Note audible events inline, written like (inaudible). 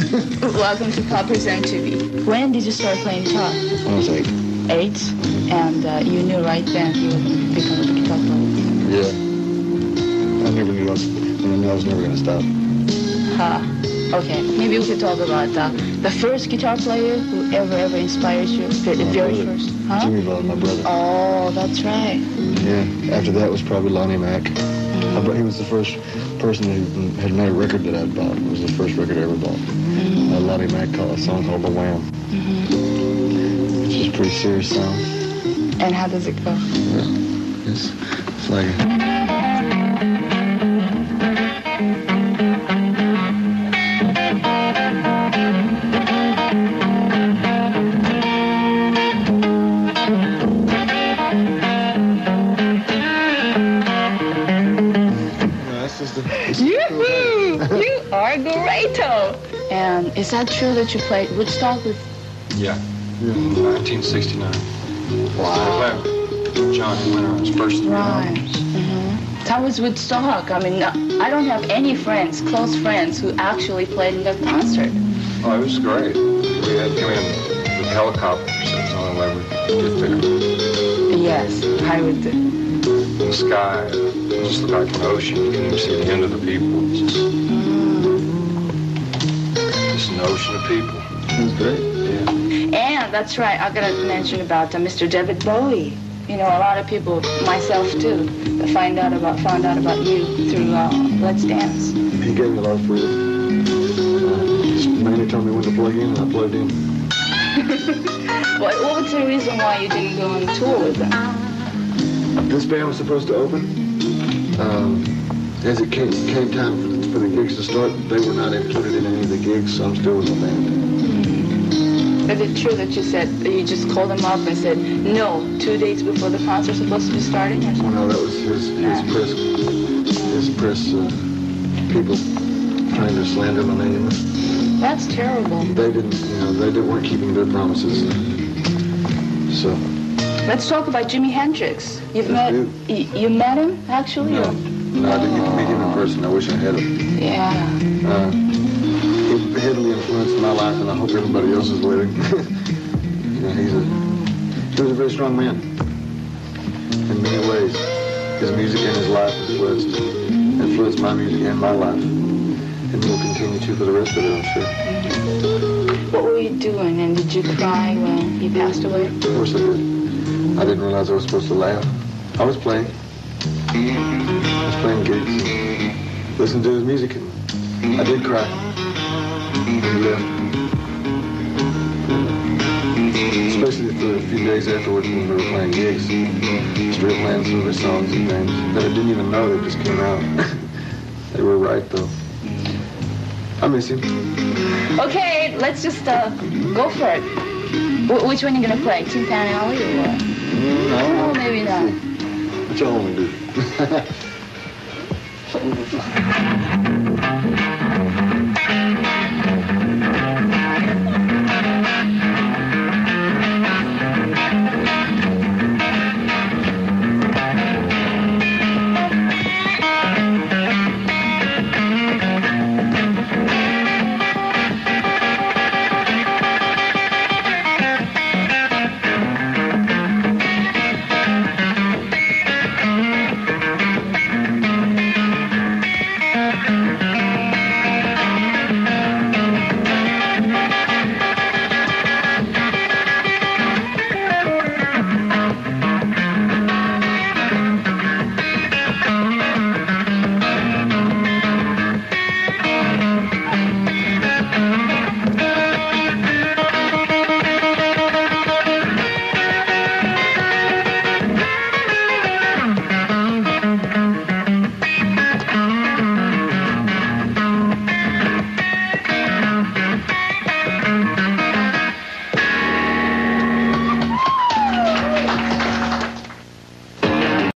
(laughs) Welcome to Poppers MTV. When did you start playing guitar? When I was eight. Eight? And uh, you knew right then you were going to become a guitar player? Yeah. I never knew I was, I knew I was never going to stop. Huh. Okay, maybe we could talk about uh, the first guitar player who ever, ever inspired you, the, the My very brother. first. Huh? Jimmy Bell, my brother. Oh, that's right. Yeah. After that was probably Lonnie Mack. I bought- He was the first person who had made a record that I bought. It was the first record I ever bought. Mm-hmm. Uh, Lonnie Mack called a song called The Wham. Which is a pretty serious song. And how does it go? It's, it's like Yoo-hoo! are greato! And is that true that you played Woodstock with Yeah. 1969. Wow. Johnny Winter on his first three Right. albums. Mm-hmm. That was Woodstock. I mean, I don't have any friends, close friends, who actually played in that concert. Oh, it was great. We had come in with helicopters. That's the only way we could get there. Yes, I would. The sky it just looked like an ocean. You couldn't even see the end of the people. It's just, just an ocean of people. it great. Yeah. And that's right, I gotta mention about uh, Mr. David Bowie. You know, a lot of people, myself too, that find out about found out about you through uh, Let's Dance. He gave me a lot of freedom. Uh, just told me when to plug in, and I plugged in. (laughs) What, what was the reason why you didn't go on tour with them? This band was supposed to open. Um, as it came, came time for the, for the gigs to start, they were not included in any of the gigs, so I'm still with the band. Is it true that you said that you just called them up and said no two days before the concert's supposed to be starting or Well, no, that was his, his press, his press uh, people trying to slander my name. That's terrible. They didn't, you know, they didn't, weren't keeping their promises. So, Let's talk about Jimi Hendrix. You've met you, you met him actually? no, or- no, I didn't get to meet him in person. I wish I had him. Yeah. Uh, he heavily influenced my life, and I hope everybody else's living. (laughs) you know, he's a, he was a very strong man in many ways. His music and his life influenced, influenced my music and my life, and will continue to for the rest of it, I'm sure. What were you doing and did you cry when he passed away? Of course I did. I didn't realize I was supposed to laugh. I was playing. Listening to his music, and I did cry. Left. Especially for a few days afterwards when we were playing gigs. Just replaying some of his songs and things that I didn't even know that just came out. (laughs) they were right though. I miss him. Okay, let's just uh, go for it. Wh- which one are you gonna play? Tin Pan Alley or what? Oh, maybe not. What y'all want to do? (laughs)